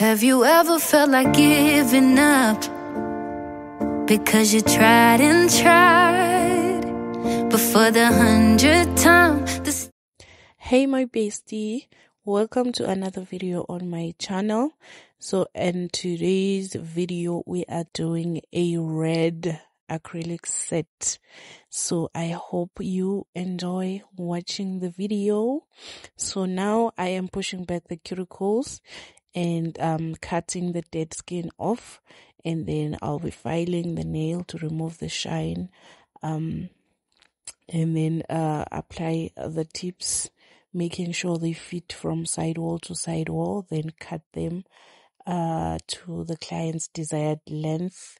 Have you ever felt like giving up? Because you tried and tried, but for the hundredth time, hey my bestie. Welcome to another video on my channel. So in today's video we are doing a red acrylic set. So i hope you enjoy watching the video. So now i am pushing back the cuticles and um, cutting the dead skin off and then I'll be filing the nail to remove the shine um, and then uh, apply the tips making sure they fit from side wall to side wall then cut them uh, to the client's desired length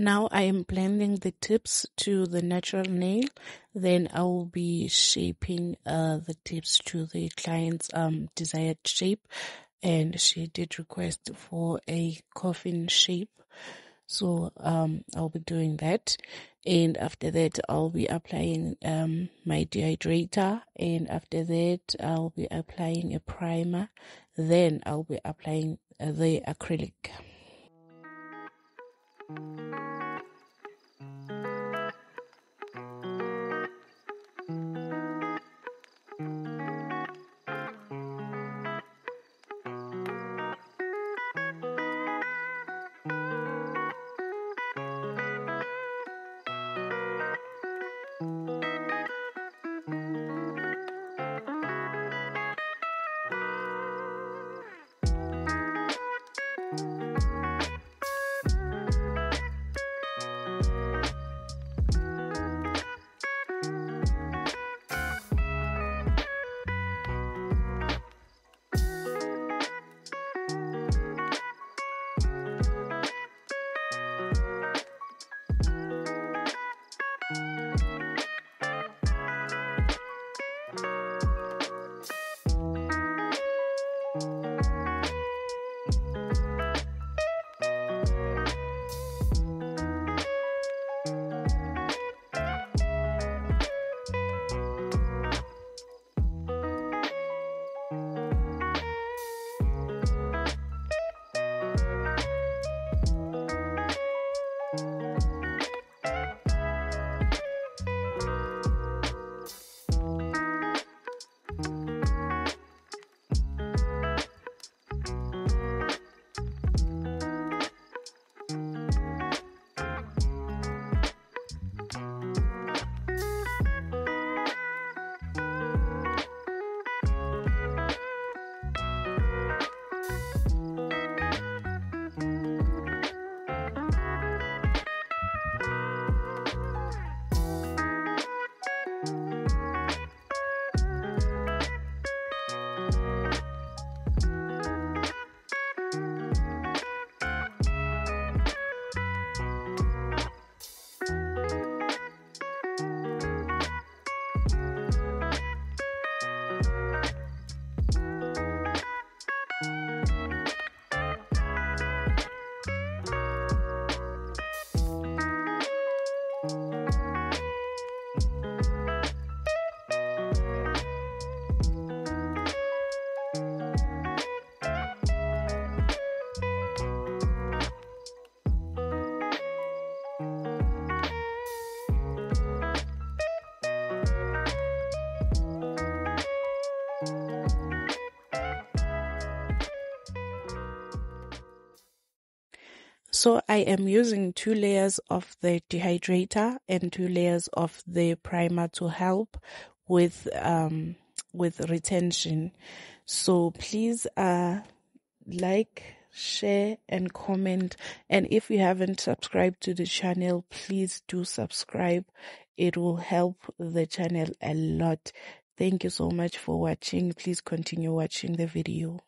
Now I am blending the tips to the natural nail. Then I will be shaping uh, the tips to the client's um, desired shape. And she did request for a coffin shape. So um, I'll be doing that. And after that, I'll be applying um, my dehydrator. And after that, I'll be applying a primer. Then I'll be applying uh, the acrylic. So I am using two layers of the dehydrator and two layers of the primer to help with, um, with retention. So please, uh, like, share and comment. And if you haven't subscribed to the channel, please do subscribe. It will help the channel a lot. Thank you so much for watching. Please continue watching the video.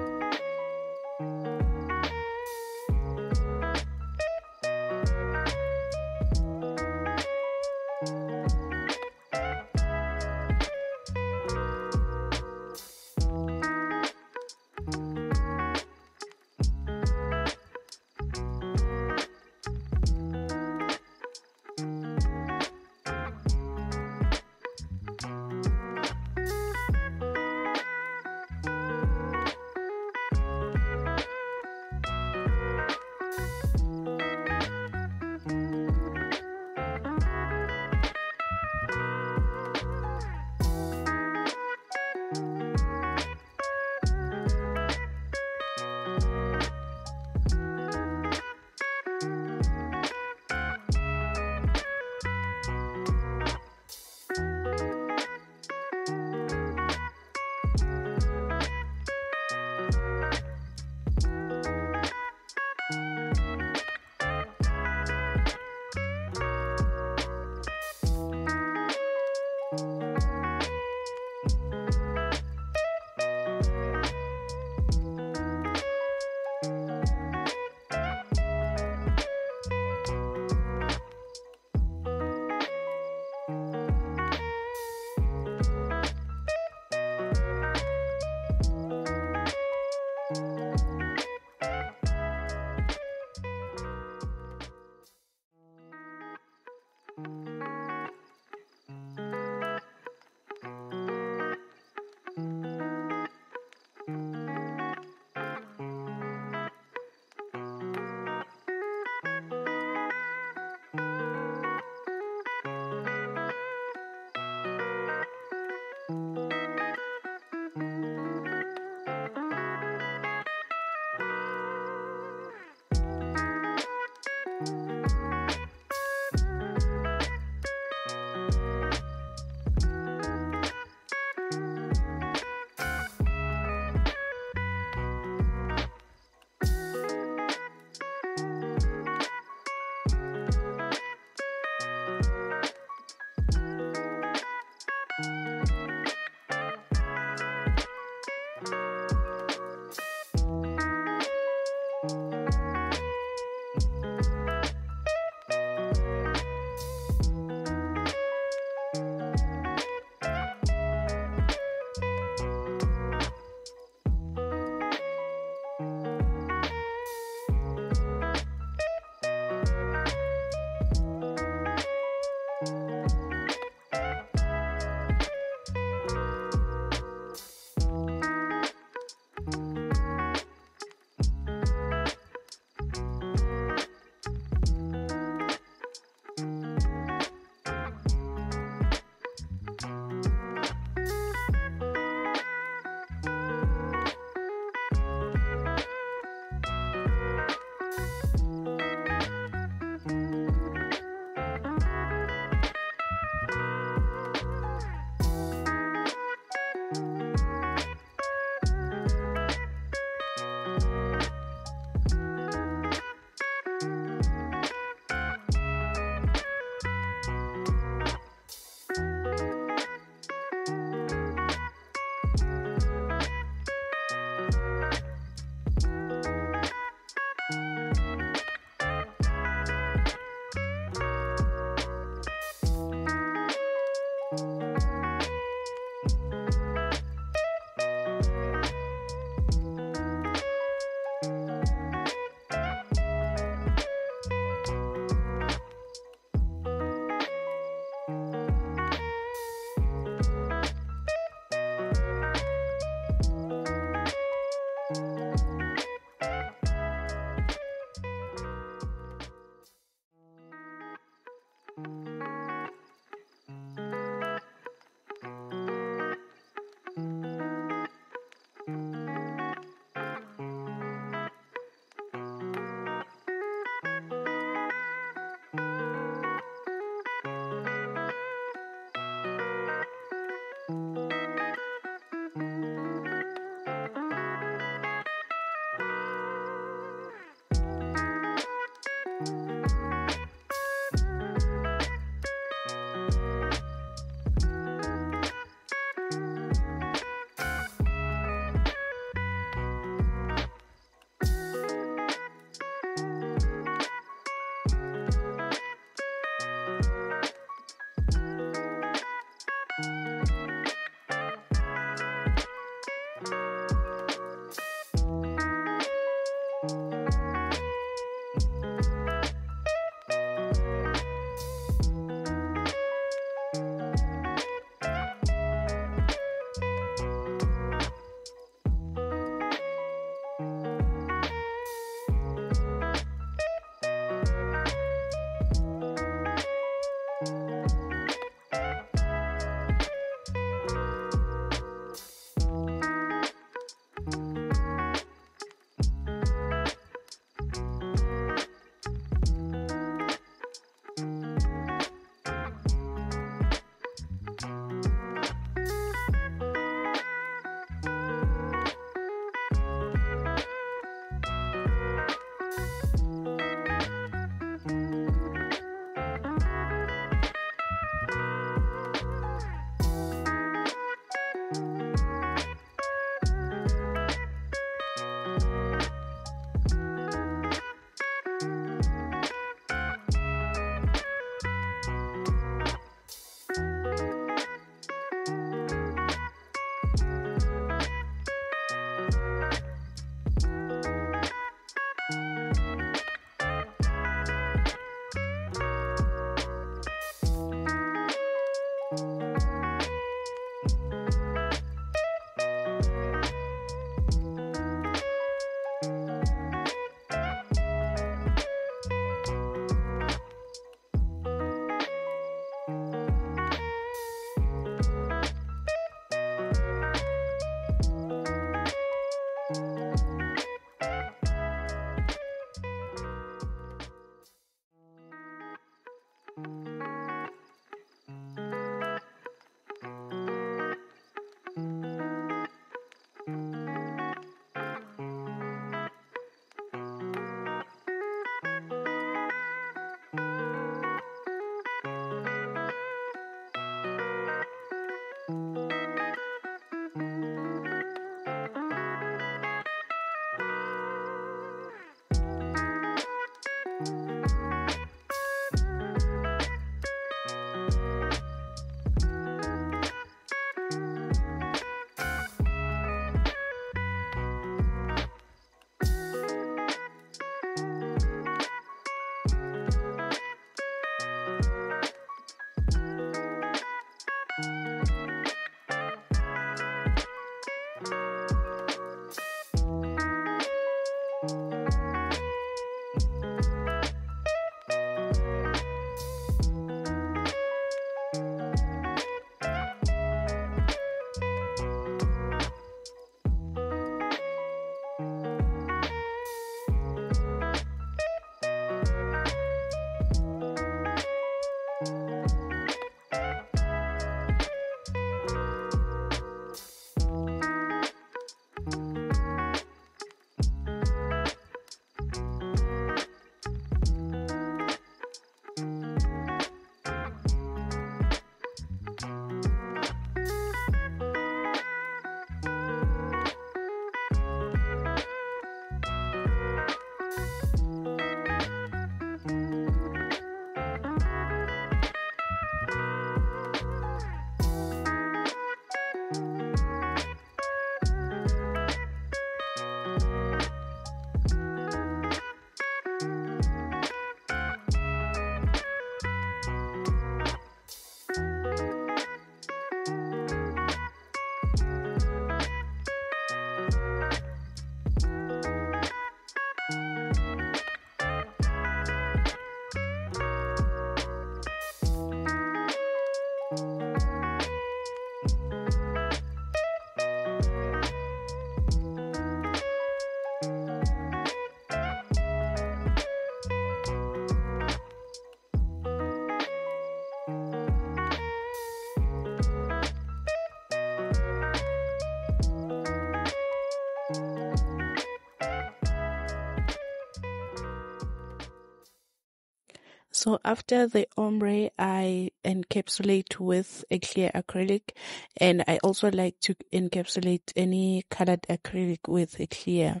So after the ombre, I encapsulate with a clear acrylic and I also like to encapsulate any colored acrylic with a clear.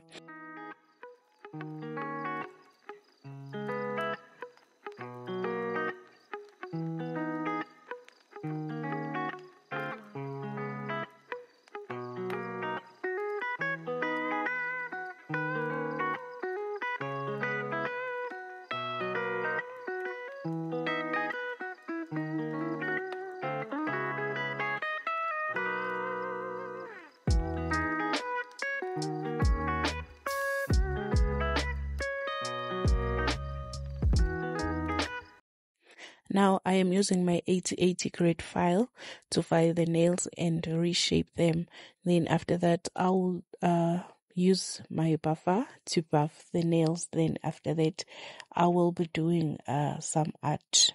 Am using my 8080 grit file to file the nails and reshape them. Then after that, I'll uh, use my buffer to buff the nails. Then after that, I will be doing uh, some art.